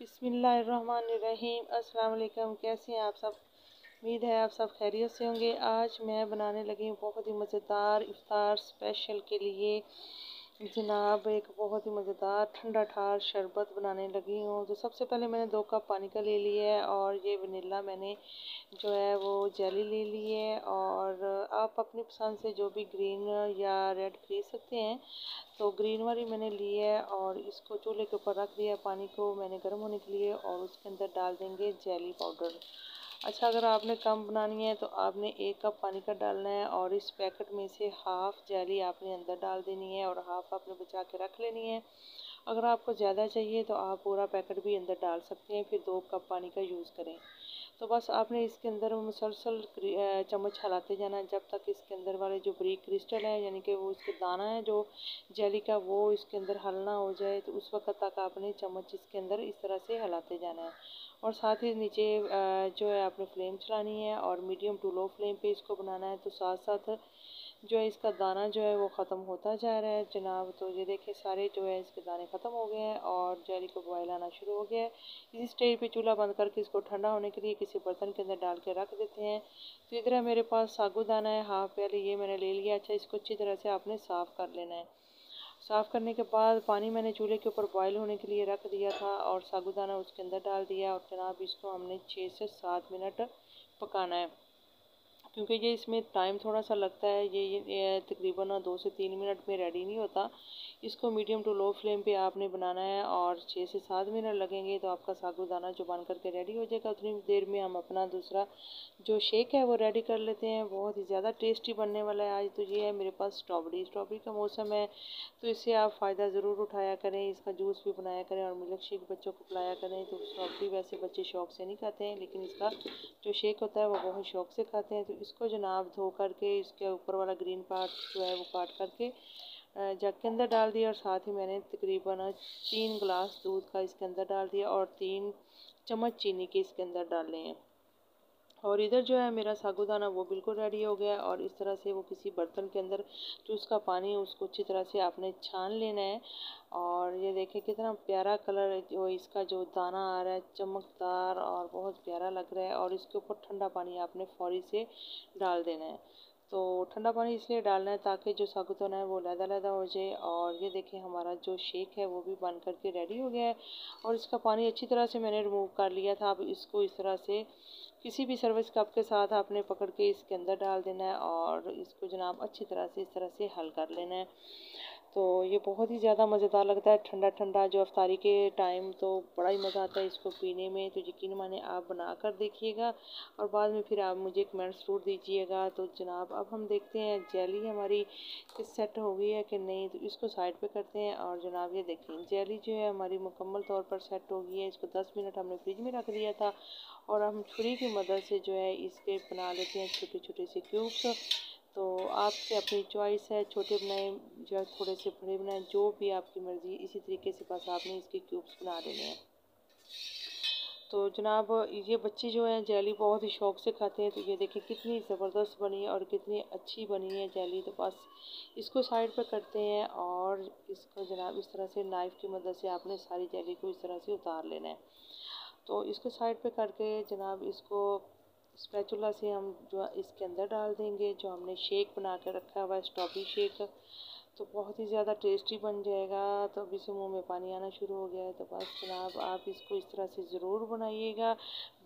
बिसमीम अस्सलाम कैसे हैं आप सब? उम्मीद है आप सब खैरियत से होंगे। आज मैं बनाने लगी हूँ बहुत ही मज़ेदार इफ्तार स्पेशल के लिए। जनाब, एक बहुत ही मज़ेदार ठंडा ठार शरबत बनाने लगी हूँ। तो सबसे पहले मैंने दो कप पानी का ले लिया है और ये वनीला मैंने जो है वो जेली ले ली है। और आप अपनी पसंद से जो भी ग्रीन या रेड खरीद सकते हैं। तो ग्रीन वाली मैंने ली है और इसको चूल्हे के ऊपर रख दिया पानी को। मैंने गर्म होने के लिए और उसके अंदर डाल देंगे जेली पाउडर अच्छा अगर आपने कम बनानी है तो आपने एक कप पानी का डालना है और इस पैकेट में से हाफ़ जेली आपने अंदर डाल देनी है और हाफ़ आपने बचा के रख लेनी है। अगर आपको ज़्यादा चाहिए तो आप पूरा पैकेट भी अंदर डाल सकते हैं, फिर दो कप पानी का यूज़ करें। तो बस आपने इसके अंदर मुसलसल चम्मच हिलाते जाना जब तक इसके अंदर वाले जो ब्रिक क्रिस्टल है, यानी कि वो इसके दाना है, जो जेली का, वो इसके अंदर हलना हो जाए तो उस वक्त तक आपने चम्मच इसके अंदर इस तरह से हिलाते जाना है। और साथ ही नीचे जो है आपने फ्लेम चलानी है और मीडियम टू लो फ्लेम पे इसको बनाना है तो साथ साथ जो है इसका दाना जो है वो ख़त्म होता जा रहा है। जनाब तो ये देखिए सारे जो है इसके दाने ख़त्म हो गए हैं और जेली को बॉयल आना शुरू हो गया है। इसी स्टेज पे चूल्हा बंद करके इसको ठंडा होने के लिए किसी बर्तन के अंदर डाल के रख देते हैं। तो इधर मेरे पास सागू दाना है, हाफ़ पहले ये मैंने ले लिया अच्छा इसको अच्छी तरह से आपने साफ़ कर लेना है। साफ़ करने के बाद पानी मैंने चूल्हे के ऊपर बॉयल होने के लिए रख दिया था और सागुदाना उसके अंदर डाल दिया और जनाब इसको हमने छः से सात मिनट पकाना है। क्योंकि ये इसमें टाइम थोड़ा सा लगता है ये, ये तकरीबन दो से तीन मिनट में रेडी नहीं होता। इसको मीडियम टू लो फ्लेम पे आपने बनाना है और छः से सात मिनट लगेंगे तो आपका सागुदाना जो बन करके रेडी हो जाएगा। उतनी देर में हम अपना दूसरा जो शेक है वो रेडी कर लेते हैं। बहुत ही ज़्यादा टेस्टी बनने वाला है। आज तो ये है मेरे पास स्ट्रॉबेरी स्ट्रॉबेरी का मौसम है तो इससे आप फ़ायदा ज़रूर उठाया करें। इसका जूस भी बनाया करें और मिल्क शेक बच्चों को पिलाया करें। तो स्ट्रॉबेरी वैसे बच्चे शौक से नहीं खाते हैं, लेकिन इसका जो शेक होता है वो बहुत शौक से खाते हैं। तो इसको जनाब धो करके, इसके ऊपर वाला ग्रीन पार्ट जो है वो काट करके जग के अंदर डाल दिया और साथ ही मैंने तकरीबन तीन गिलास दूध का इसके अंदर डाल दिया और तीन चम्मच चीनी के इसके अंदर डाले हैं। और इधर जो है मेरा सागुदाना वो बिल्कुल रेडी हो गया है और इस तरह से वो किसी बर्तन के अंदर जो उसका पानी है उसको अच्छी तरह से आपने छान लेना है। और ये देखें कितना प्यारा कलर जो इसका जो दाना आ रहा है, चमकदार और बहुत प्यारा लग रहा है और इसके ऊपर ठंडा पानी आपने फौरी से डाल देना है। तो ठंडा पानी इसलिए डालना है ताकि जो साबुत होना है वो लहदा लहदा हो जाए और ये देखिए हमारा जो शेक है वो भी बन करके रेडी हो गया है और इसका पानी अच्छी तरह से मैंने रिमूव कर लिया था। अब इसको इस तरह से किसी भी सर्विस कप के साथ आपने पकड़ के इसके अंदर डाल देना है और इसको जनाब अच्छी तरह से इस तरह से हल कर लेना है। तो ये बहुत ही ज़्यादा मज़ेदार लगता है ठंडा ठंडा जो अफ्तारी के टाइम तो बड़ा ही मज़ा आता है इसको पीने में। तो यकीन माने आप बना कर देखिएगा और बाद में फिर आप मुझे कमेंट ज़रूर दीजिएगा। तो जनाब, अब हम देखते हैं जेली हमारी सेट हो गई है कि नहीं तो इसको साइड पे करते हैं और जनाब ये देखें जेली जो है हमारी मुकम्मल तौर पर सेट हो गई है। इसको दस मिनट हमने फ्रिज में रख दिया था और हम छुरी की मदद से जो है इसके बना लेते हैं छोटे छोटे से क्यूब्स। तो आपसे अपनी चॉइस है, छोटे बनाए, या थोड़े से बड़े बनाए, जो भी आपकी मर्ज़ी, इसी तरीके से बस आपने इसके क्यूब्स बना देने हैं। तो जनाब, ये बच्चे जो हैं जैली बहुत ही शौक से खाते हैं तो ये देखिए कितनी ज़बरदस्त बनी है और कितनी अच्छी बनी है जैली तो बस इसको साइड पर करते हैं और इसको जनाब इस तरह से नाइफ़ की मदद से आपने सारी जैली को इस तरह से उतार लेना है। तो इसको साइड पे करके जनाब इसको स्पैचुला से हम जो इसके अंदर डाल देंगे, जो हमने शेक बना कर रखा हुआ है, स्ट्रॉबेरी शेक। तो बहुत ही ज़्यादा टेस्टी बन जाएगा। तो अभी से मुँह में पानी आना शुरू हो गया है। तो बस जनाब, आप इसको इस तरह से ज़रूर बनाइएगा।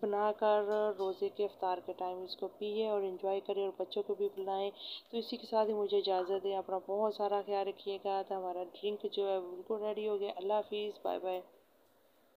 बनाकर रोज़े के अफ्तार के टाइम इसको पिए और इन्जॉय करें और बच्चों को भी बुलाएँ तो इसी के साथ ही मुझे इजाज़त दें। अपना बहुत सारा ख्याल रखिएगा। तो हमारा ड्रिंक जो है बिल्कुल रेडी हो गया। अल्लाह हाफिज़। Bye bye